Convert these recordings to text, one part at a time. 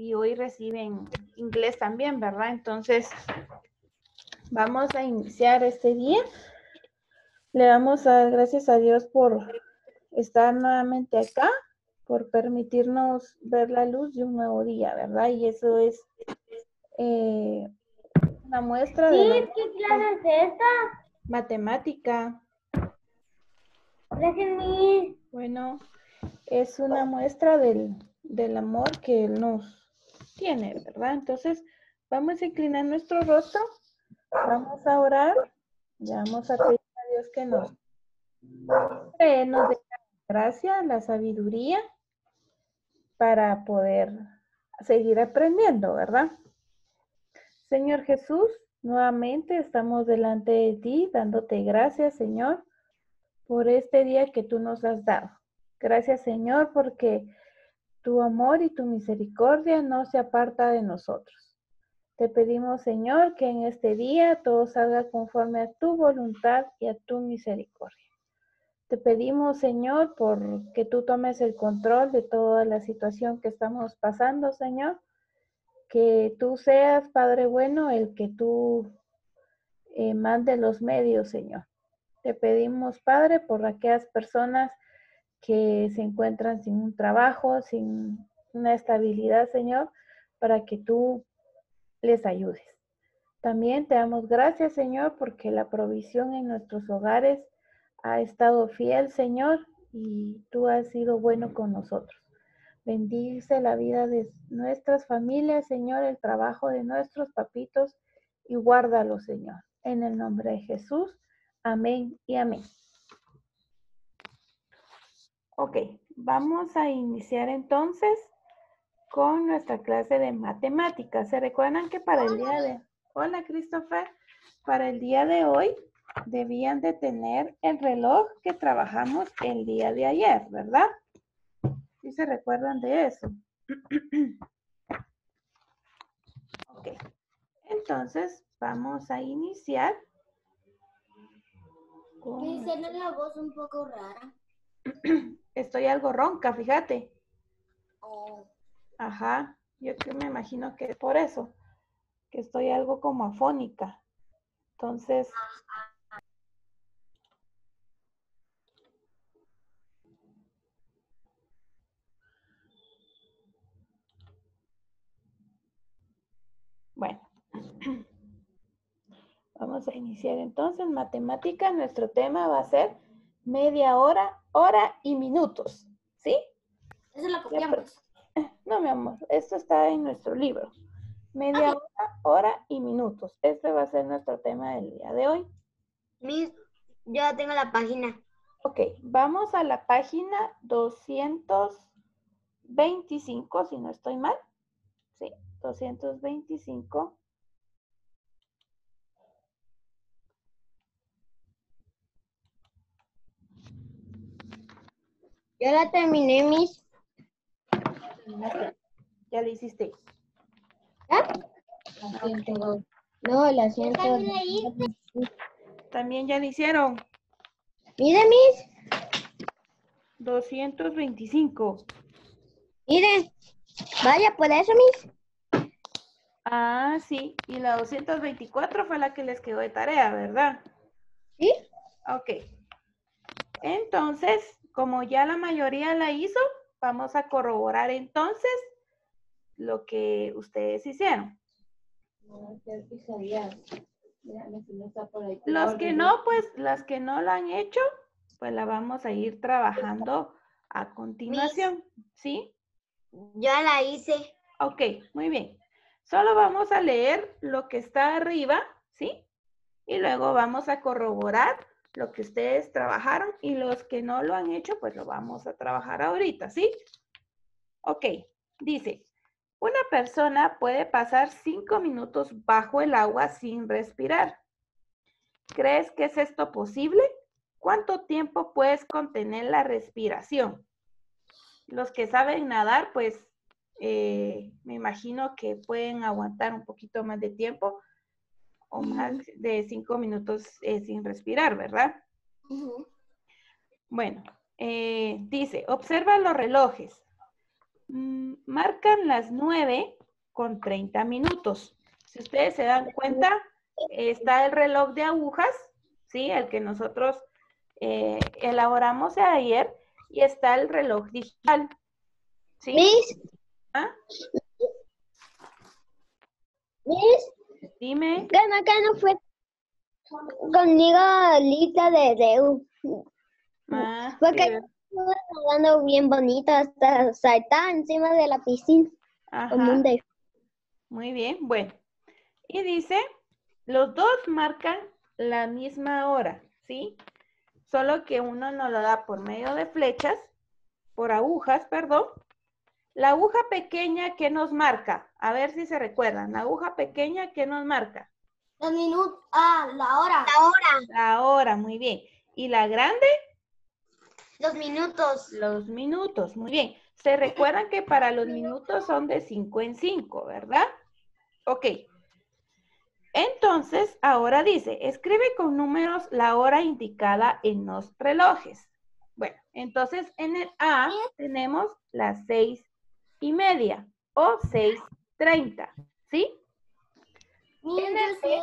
y hoy reciben inglés también, ¿verdad? Entonces, vamos a iniciar este día. Le damos a, gracias a Dios por estar nuevamente acá, por permitirnos ver la luz de un nuevo día, ¿verdad? Y eso es eh, una muestra de... ¿qué clase es esta? Matemática. Gracias. Bueno, es una muestra del, del amor que Él nos tiene, ¿verdad? Entonces, vamos a inclinar nuestro rostro, vamos a orar, y vamos a pedir a Dios que nos, que nos dé la gracia, la sabiduría para poder seguir aprendiendo, ¿verdad? Señor Jesús, nuevamente estamos delante de ti, dándote gracias, Señor, por este día que tú nos has dado. Gracias, Señor, porque tu amor y tu misericordia no se aparta de nosotros. Te pedimos, Señor, que en este día todo salga conforme a tu voluntad y a tu misericordia. Te pedimos, Señor, por que tú tomes el control de toda la situación que estamos pasando, Señor. Que tú seas, Padre bueno, el que tú eh, mande los medios, Señor. Te pedimos, Padre, por aquellas personas que se encuentran sin un trabajo, sin una estabilidad, Señor, para que tú les ayudes. También te damos gracias, Señor, porque la provisión en nuestros hogares ha estado fiel, Señor, y tú has sido bueno con nosotros. Bendice la vida de nuestras familias, Señor, el trabajo de nuestros papitos y guárdalo, Señor. En el nombre de Jesús. Amén y amén. Ok, vamos a iniciar entonces con nuestra clase de matemáticas. ¿Se recuerdan que para el día de... Hola, Christopher. Para el día de hoy debían de tener el reloj que trabajamos el día de ayer, ¿verdad? ¿Sí se recuerdan de eso? ok. Entonces, vamos a iniciar. Con... la voz un poco rara. Estoy algo ronca, fíjate. Oh. Ajá, yo que me imagino que es por eso, que estoy algo como afónica. Entonces... Bueno, vamos a iniciar entonces matemática. Nuestro tema va a ser media hora, hora y minutos. ¿Sí? Eso lo copiamos. No, mi amor, esto está en nuestro libro. Media hora, hora y minutos. Este va a ser nuestro tema del día de hoy. Yo ya tengo la página. Ok, vamos a la página 225, si no estoy mal. Sí, 225. Ya la terminé, Miss. Ya la hiciste. ¿Ah? No, la siento. También ya la hicieron. Mire, Miss. 225. Mire. Vaya, por eso, Miss. Ah, sí. Y la 224 fue la que les quedó de tarea, ¿verdad? Sí. Ok. Entonces, como ya la mayoría la hizo, vamos a corroborar entonces lo que ustedes hicieron. Los que no, pues las que no la han hecho, pues la vamos a ir trabajando a continuación. ¿Sí? Ya la hice. Ok, muy bien. Solo vamos a leer lo que está arriba, ¿sí? Y luego vamos a corroborar lo que ustedes trabajaron y los que no lo han hecho, pues lo vamos a trabajar ahorita, ¿sí? Ok, dice, una persona puede pasar cinco minutos bajo el agua sin respirar. ¿Crees que es esto posible? ¿Cuánto tiempo puedes contener la respiración? Los que saben nadar, pues eh, me imagino que pueden aguantar un poquito más de tiempo, o más de cinco minutos eh, sin respirar, ¿verdad? Bueno, eh, dice, observa los relojes. mm, marcan las 9 con 30 minutos. Si ustedes se dan cuenta, está el reloj de agujas, ¿sí? El que nosotros eh, elaboramos ayer, y está el reloj digital. ¿Sí? ¿Ah? Miss, Dime. que no, que no fue conmigo lista de Deu. Ah, Porque sí. estuve nadando bien bonito hasta saltar encima de la piscina. Como un Ajá. Muy bien, bueno. Y dice, los dos marcan la misma hora, ¿sí? Solo que uno nos lo da por medio de flechas, por agujas, perdón. La aguja pequeña que nos marca, a ver si se recuerdan, la aguja pequeña que nos marca, Los minutos, ah, la hora. La hora. la hora, muy bien. Y la grande, Los minutos. los minutos, muy bien. Se recuerdan que para los minutos son de 5 en 5, ¿verdad? Ok. Entonces, ahora dice, escribe con números la hora indicada en los relojes. Bueno, entonces en el A tenemos las seis y media o 6.30, ¿sí? En el B,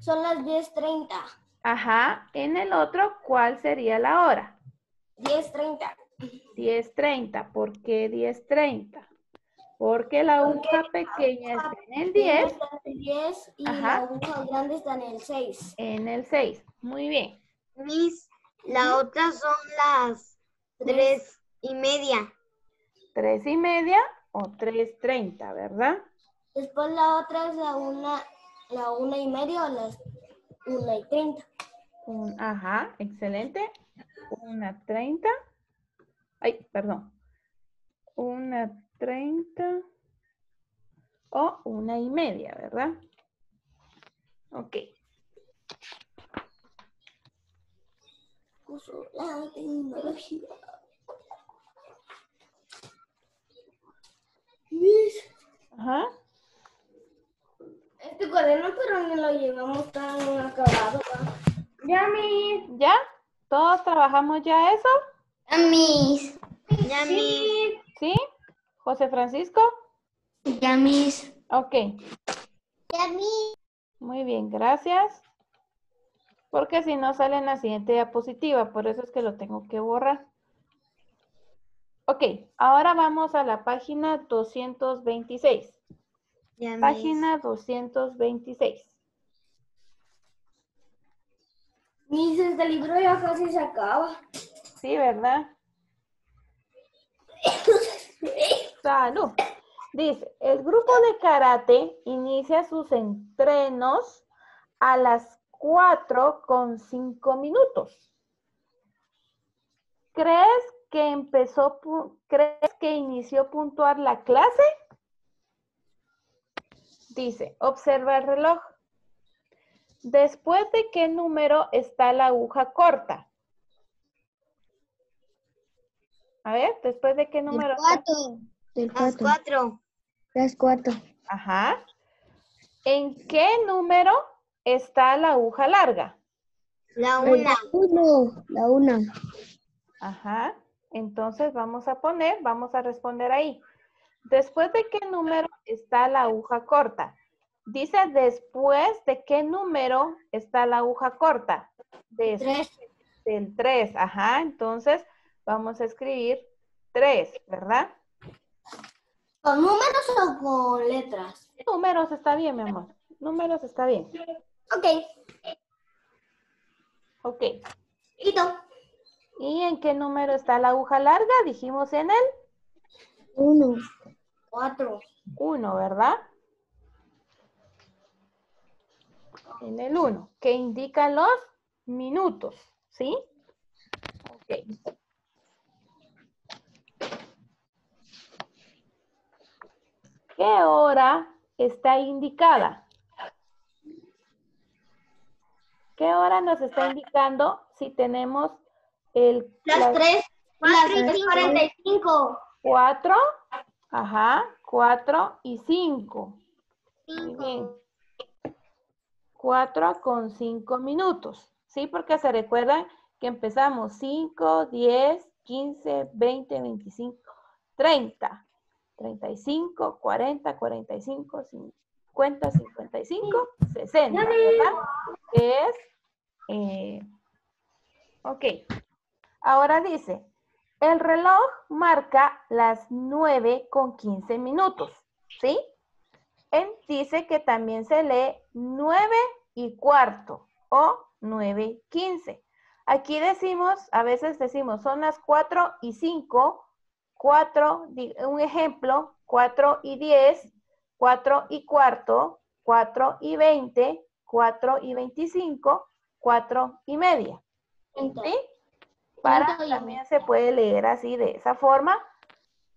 son las 10.30. ajá, en el otro, ¿cuál sería la hora? 10.30. 10.30. ¿Por qué 10.30? Porque la aguja pequeña está en el 10, el 10 y Ajá. la aguja grande está en el 6. en el 6. Muy bien. Miss, la otra son las tres y media. 3 y media o 3.30, ¿verdad? Después la otra es la una, la una y media o las una y 30. Un- ajá, excelente. Una 30. Ay, perdón. Una 30 o una y media, ¿verdad? Ok. Uso la tecnología. Ajá. Este cuaderno, pero no lo llevamos tan acabado. Ya, mi. ¿Ya? ¿Todos trabajamos ya eso? Mis. Ya, Miss. ¿Sí? José Francisco. Ya mis. Ok. Ya mis. Muy bien, gracias. Porque si no sale en la siguiente diapositiva, por eso es que lo tengo que borrar. Ok, ahora vamos a la página 226. Ya. Página 226. Mis, este libro ya casi se acaba. Sí, ¿verdad? Salud. Dice, el grupo de karate inicia sus entrenos a las 4 con 5 minutos. ¿Crees que empezó, crees que inició puntual la clase? Dice, observa el reloj. Después de qué número está la aguja corta. A ver, después de qué número está? Del Las cuatro. Las cuatro. Ajá. ¿En qué número está la aguja larga? La una. uno. La una. Ajá. Entonces vamos a poner, vamos a responder ahí. Después de qué número está la aguja corta? Dice después de qué número está la aguja corta. Después Tres. del 3. Ajá. Entonces vamos a escribir 3, ¿verdad? ¿Con números o con letras? Números está bien, mi amor. Números está bien. Ok. Ok. Quito. ¿Y en qué número está la aguja larga? Dijimos en el Uno. Cuatro. 1, ¿verdad? En el 1, que indica los minutos, ¿sí? Ok. ¿Qué hora está indicada? ¿Qué hora nos está indicando si tenemos el Las tres. Cuatro y Las cinco. cuarenta y cinco. 4? Ajá, 4 y 5. Muy bien. 4 con 5 minutos. ¿Sí? Porque se recuerdan que empezamos 5, 10, 15, 20, 25, 30, 35, 40, 45, 50, 55, 60, ¿verdad? Es, eh, ok. Ahora dice, el reloj marca las 9 con 15 minutos, ¿sí? Él dice que también se lee 9 y cuarto o 9, 15. Aquí decimos, a veces decimos, son las 4 y 5, 4, un ejemplo, 4 y 10, 4 y cuarto, 4 y 20, 4 y 25, 4 y media. ¿Sí? Para también se puede leer así de esa forma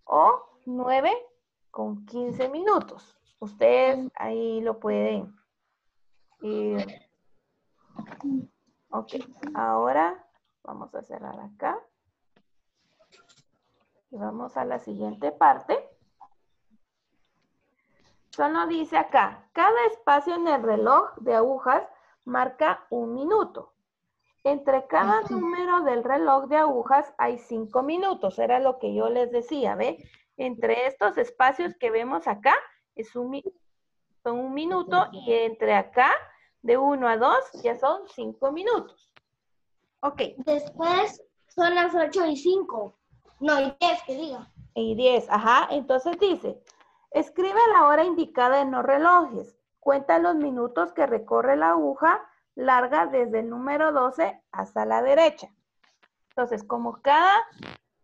o 9 con 15 minutos. Ustedes ahí lo pueden. Eh, ok, ahora vamos a cerrar acá. Y vamos a la siguiente parte. Solo dice acá, cada espacio en el reloj de agujas marca un minuto. Entre cada número del reloj de agujas hay cinco minutos. Era lo que yo les decía, ¿ve? Entre estos espacios que vemos acá es un, son un minuto y entre acá de uno a dos ya son cinco minutos. Ok. Después son las ocho y cinco. No, y 10, que diga. Y 10, ajá. Entonces dice, escribe la hora indicada en los relojes. Cuenta los minutos que recorre la aguja larga desde el número 12 hasta la derecha. Entonces, como cada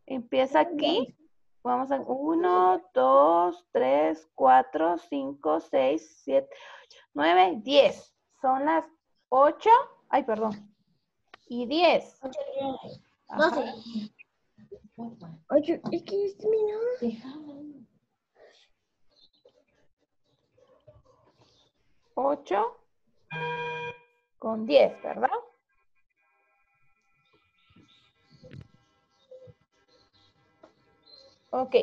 empieza aquí, vamos a 1, 2, 3, 4, 5, 6, 7, 8, 9, 10. Son las 8, ay, perdón, y 10. 8 y 10. 12. Oye, es que este minuto. 8 con 10, ¿verdad? Ok.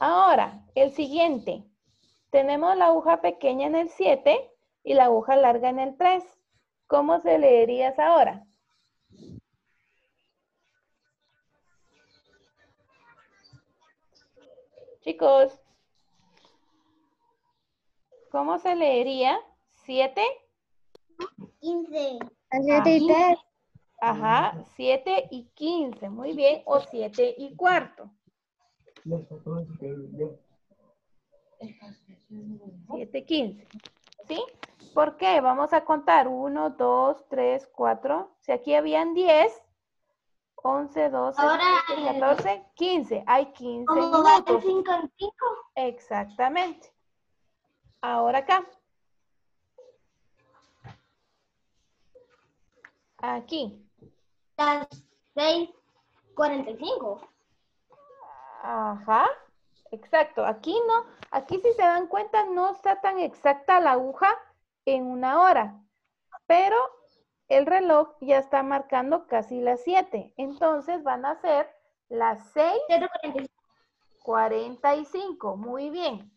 Ahora, el siguiente. Tenemos la aguja pequeña en el 7 y la aguja larga en el 3. ¿Cómo se leerías ahora? Chicos, ¿cómo se leería? ¿7? 15. Ajá, 7 y 15, muy bien, o 7 y cuarto. 7, 15, ¿sí? ¿Por qué? Vamos a contar 1, 2, 3, 4. Si aquí habían 10, 11, 12, Ahora, 13, 14, 15. Hay 15 ¿Cómo minutos. 5 en 5? Exactamente. Ahora acá. Aquí. Las 6.45. Ajá. Exacto. Aquí no. Aquí si se dan cuenta no está tan exacta la aguja en una hora. Pero el reloj ya está marcando casi las 7. Entonces van a ser las 6 0.45. 45, muy bien.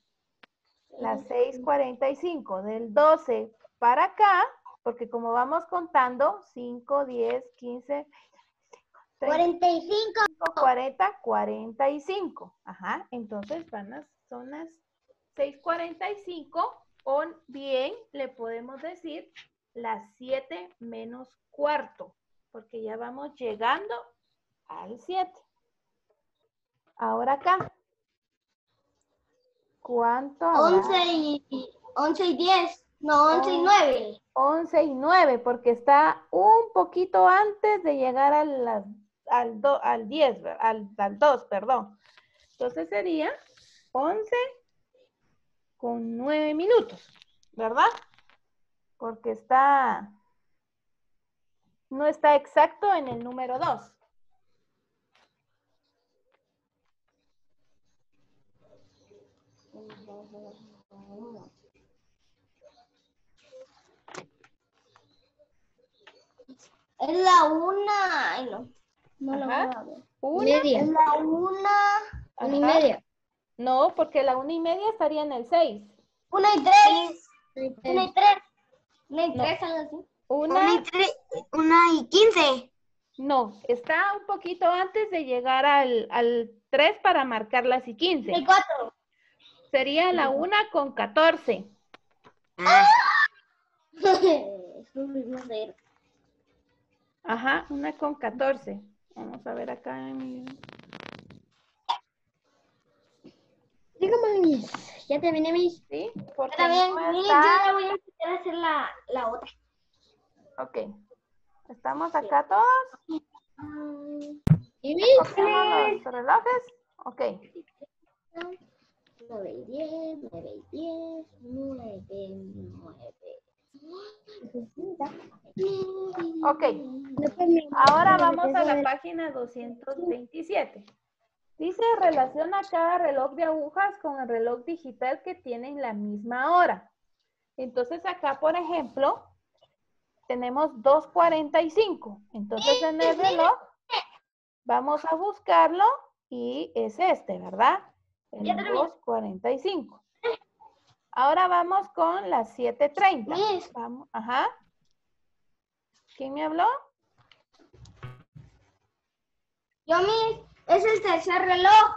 Las 6.45 del 12 para acá, porque como vamos contando, 5, 10, 15, 45. 40, 45. Ajá, entonces van a, son las 6.45 o bien le podemos decir las 7 menos cuarto, porque ya vamos llegando al 7. Ahora acá. ¿Cuánto? habrá? 11 y, 11 y 10. No, 11 y 9. 11 y 9, porque está un poquito antes de llegar a las- al, do- al 10, ver- al, al 2, perdón. Entonces sería 11 con 9 minutos, ¿verdad? Porque está, no está exacto en el número 2. Es la una. Ay, no. No la Ajá. voy a ver. Una, Es la una. Ajá. Una y media. no, porque la una y media estaría en el 6. Una y tres. Una y tres. Una y No. tres, algo así. Una, Una y, tre- una y quince. No, está un poquito antes de llegar al, al 3 para marcarlas y 15. 34. Sería la 1 con 14. Ah. Ajá, 1 con 14. Vamos a ver acá en mi... Ya terminé, mis. ¿Sí? Porque bien, Yo ya voy a empezar a hacer la, la otra. Ok. ¿Estamos acá todos? ¿Y los relojes? Ok. 9 y 10, 9 y 10, 9, 9. Ok. Ahora vamos a la página 227. Dice, relaciona cada reloj de agujas con el reloj digital que tienen la misma hora. Entonces acá, por ejemplo, tenemos 2.45. Entonces en el reloj vamos a buscarlo y es este, ¿verdad? El Ya terminé. 2.45. Ahora vamos con las 7.30. Miss. Vamos, ajá. ¿Quién me habló? Yo, mis, es el tercer reloj.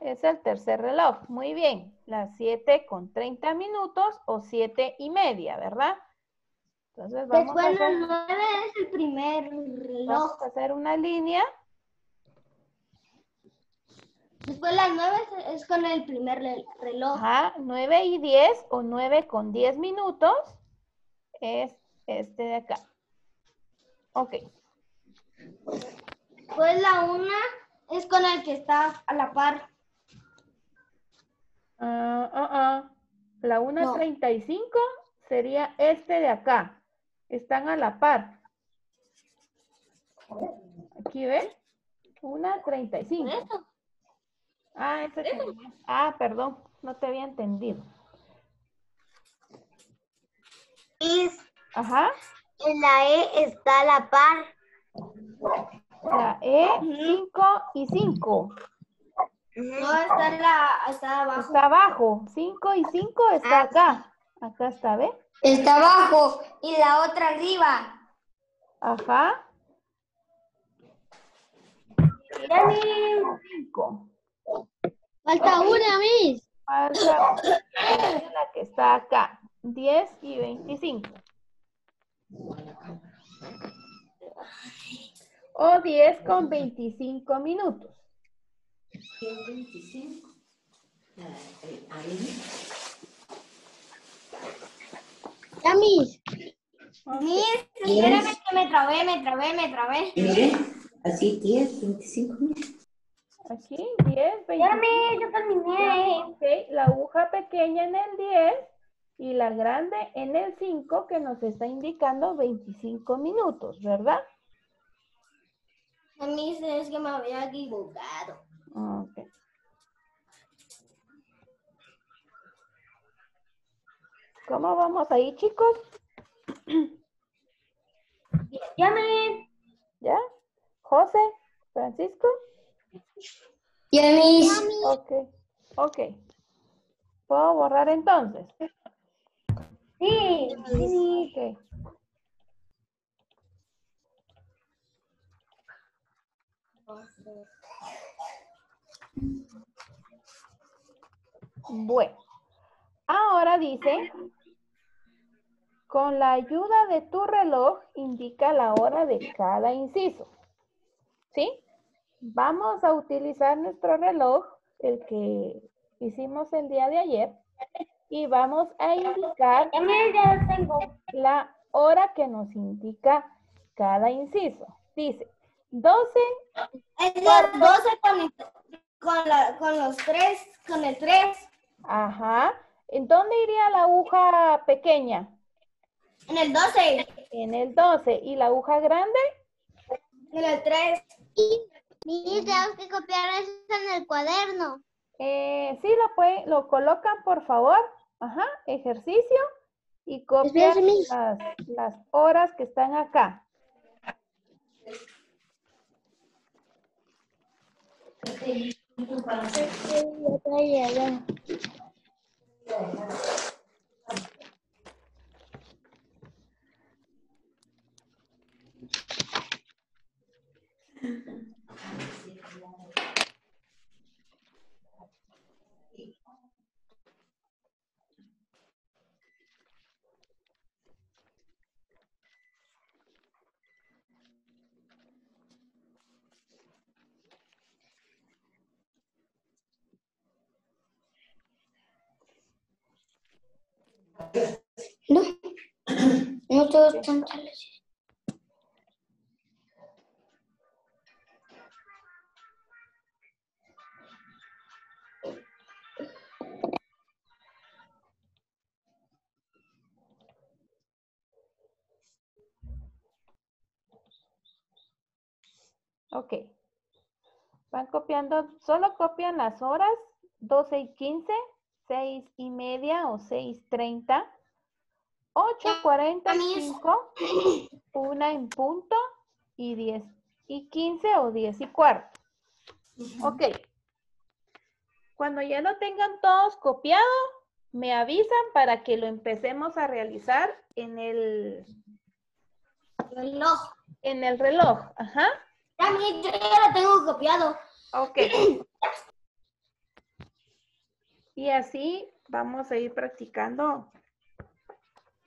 Es el tercer reloj. Muy bien. Las 7 con 30 minutos o 7 y media, ¿verdad? Entonces vamos a, Después hacer, las 9 es el primer reloj. vamos a hacer una línea. Después las 9 es- con el primer reloj. Ajá. 9 y 10 o 9 con 10 minutos es este de acá. Ok. Después la 1 es con el que está a la par. Ah, ah, ah. La No. 1.35 sería este de acá. Están a la par. Aquí ven. Por 1.35. Ah, ese tenía- Ah, perdón, no te había entendido. Miss, Ajá. en la E está a la par. La E, 5 y 5. No, está, la, está abajo. Está abajo. 5 y 5 está Ah, acá. Acá está, ¿ve? Está abajo y la otra arriba. Ajá. 5. Falta una, Miss. Falta la que está acá. 10 y 25. O 10 con 25 minutos. Ya, Miss. Miss, espérame que me trabé, me trabé, me trabé. Mire, así 10, 25 mil. Aquí, 10, 25. Ya, Miss, yo terminé. Ok, la aguja pequeña en el 10 y la grande en el 5 que nos está indicando 25 minutos, ¿verdad? A mí es que me había equivocado. Ok. ¿Cómo vamos ahí, chicos? Ya. ¿Ya? ¿José? ¿Francisco? Ya, Miss. Ok. ¿Puedo borrar entonces? Sí. Ok. Bueno, ahora dice, con la ayuda de tu reloj indica la hora de cada inciso. ¿Sí? Vamos a utilizar nuestro reloj, el que hicimos el día de ayer, y vamos a indicar la hora que nos indica cada inciso. Dice, 12 Es la 12 con, con, la, con los tres, con el 3. Ajá. ¿En dónde iría la aguja pequeña? En el 12. En el 12. ¿Y la aguja grande? En el 3. Miri, tenemos que copiar eso en el cuaderno. Eh, sí, lo, pueden, lo colocan, por favor. Ajá, ejercicio. Y copian las, las horas que están acá. No. No todos están tales. Ok. Van copiando, solo copian las horas, 12 y 15, 6 y media o 6.30, 8.45, una en punto y 10 y 15 o 10 y cuarto. Ok. Cuando ya lo tengan todos copiado, me avisan para que lo empecemos a realizar en el, Reloj. en el reloj. Ajá. También yo ya lo tengo copiado. Ok. Y así vamos a ir practicando.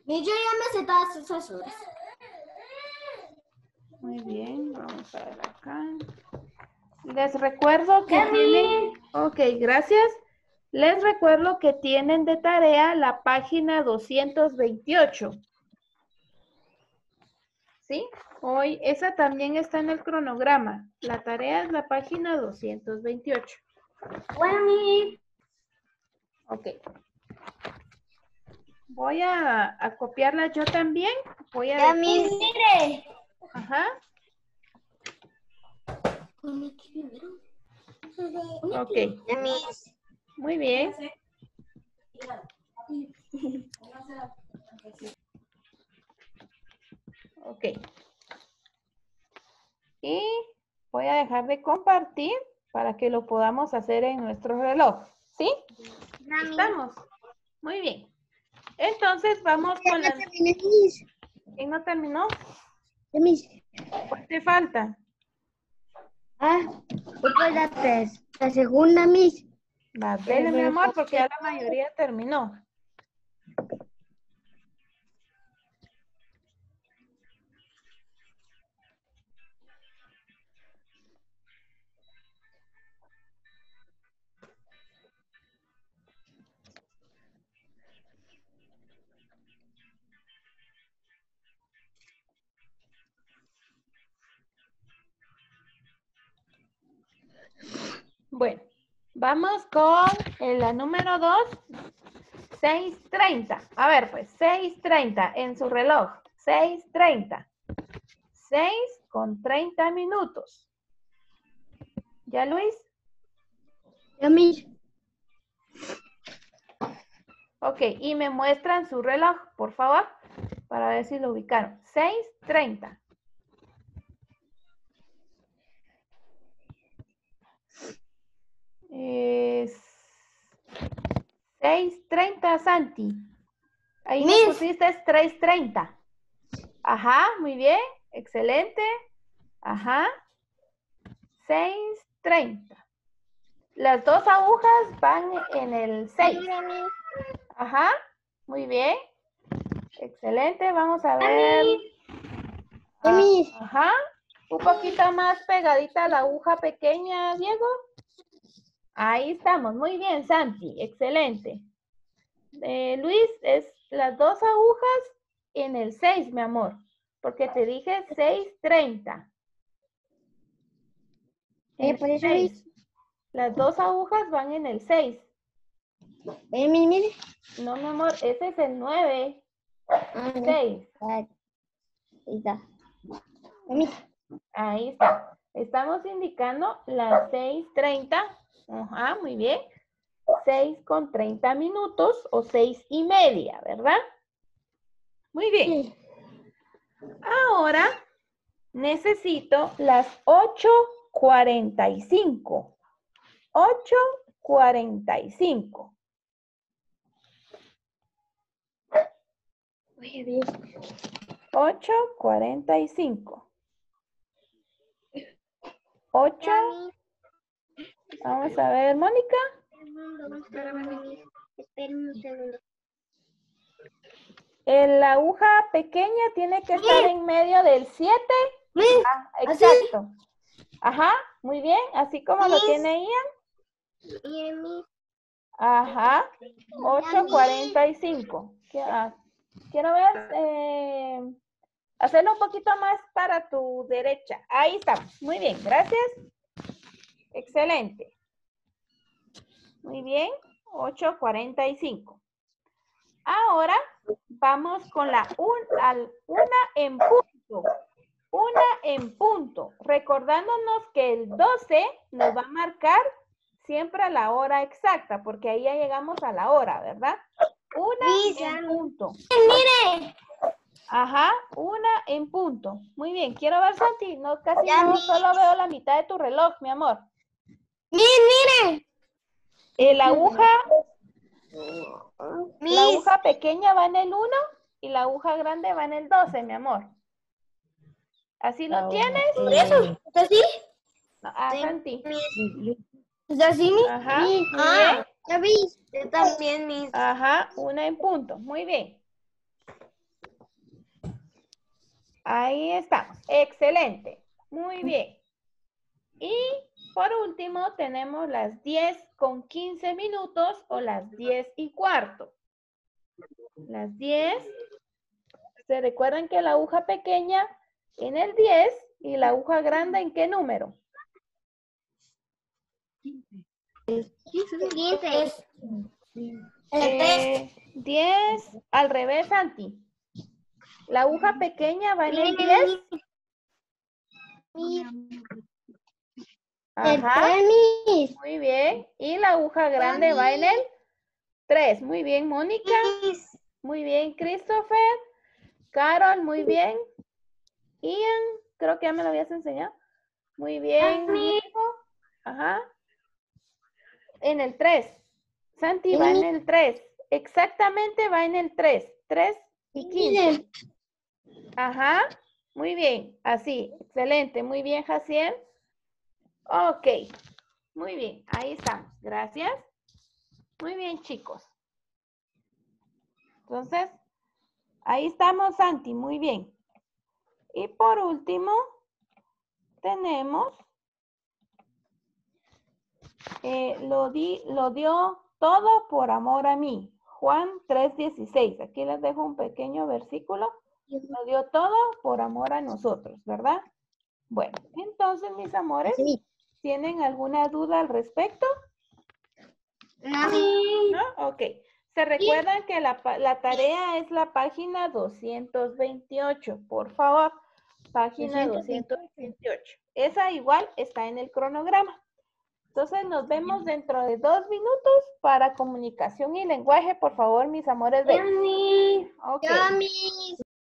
Y yo ya me sé todas esas horas. Muy bien, vamos a ver acá. Les recuerdo que tienen... Ok, gracias. Les recuerdo que tienen de tarea la página 228. ¿Sí? Hoy, esa también está en el cronograma. La tarea es la página 228. Bueno, Ok. Voy a, a copiarla yo también. Voy a... Ya, mire. Ajá. Ok. Muy bien. Ok. Y voy a dejar de compartir para que lo podamos hacer en nuestro reloj. ¿Sí? Ya, mis. ¿Estamos? Muy bien. Entonces vamos con la... ¿Quién no terminó? ¿Cuál te falta? Ah, otra la tres. La segunda, mis. Va, mi amor, porque ya la mayoría terminó. Bueno, vamos con eh, la número 2, 6.30. A ver, pues, 6.30 en su reloj. 6.30. 6 con 30 minutos. ¿Ya, Luis? Ya, mis. Ok, y me muestran su reloj, por favor, para ver si lo ubicaron. 6.30. Es 6.30, Santi. Ahí pusiste 3.30. Ajá, muy bien, excelente. Ajá. 6.30. Las dos agujas van en el 6. Ajá, muy bien. Excelente, vamos a ver. Ah. Ajá, un poquito más pegadita la aguja pequeña, Diego. Ahí estamos, muy bien, Santi, excelente. Eh, Luis, es las dos agujas en el 6, mi amor, porque te dije 6.30. Eh, por eso seis. Las dos agujas van en el 6. Ve, mis, mire. No, mi amor, ese es el 9. Ah, ya. 6. Ahí está. Mis. Ahí está. Estamos indicando las 6.30. Ajá, muy bien. 6 con 30 minutos o 6 y media, ¿verdad? Muy bien. Ahora necesito las 8.45. 8.45. Oye, bien. 8.45. 8. Vamos a ver, Mónica. Esperen un segundo. La aguja pequeña tiene que estar en medio del 7. Miss, Ah, exacto. Ajá, muy bien. Así como lo tiene Ian. Ajá. 8.45. Qui- ah, Quiero ver. eh, hacerlo un poquito más para tu derecha. Ahí estamos. Muy bien. Gracias. Excelente. Muy bien. 8.45. Ahora vamos con la un- al- una en punto. Una en punto. Recordándonos que el 12 nos va a marcar siempre a la hora exacta, porque ahí ya llegamos a la hora, ¿verdad? Una en punto. Mire, Ajá, una en punto. Muy bien, quiero ver, Santi. No, casi Ya, no, solo veo la mitad de tu reloj, mi amor. Mire, mire. Eh, la aguja, la aguja pequeña va en el 1 y la aguja grande va en el 12, mi amor. ¿Así lo tienes? ¿Por eso? ¿Está así? No, ah, Sí. Santi. ¿Está así? mi? Ajá, Ah. ya vi. Yo también, Miss. Ajá, una en punto. Muy bien. Ahí estamos. Excelente. Muy bien. Y por último tenemos las 10 con 15 minutos o las 10 y cuarto. Las 10. ¿Se recuerdan que la aguja pequeña en el 10 y la aguja grande en qué número? 15. Es- El tres. Eh, 10 al revés, Santi. La aguja pequeña va en el 10. Ajá, Miss. muy bien. Y la aguja grande va en el 3. Muy bien, Mónica. Muy bien, Christopher. Carol, muy bien. Ian, creo que ya me lo habías enseñado. Muy bien, Diego. Ajá. En el 3. Santi va en el 3. Exactamente va en el 3. 3 y 15. Ajá. Muy bien. Así. Excelente. Muy bien, Jaciel. Ok. Muy bien. Ahí estamos. Gracias. Muy bien, chicos. Entonces, ahí estamos, Santi. Muy bien. Y por último, tenemos, eh, lo, di, lo dio todo por amor a mí. Juan 3:16. Aquí les dejo un pequeño versículo. Lo dio todo por amor a nosotros, ¿verdad? Bueno, entonces, mis amores, ¿tienen alguna duda al respecto? no, ¿No? Ok. Se recuerdan que la, la tarea es la página 228, por favor. Página 228. Esa igual está en el cronograma. Entonces nos vemos dentro de dos minutos para comunicación y lenguaje, por favor, mis amores. bellos. Ok. Ya, Miss.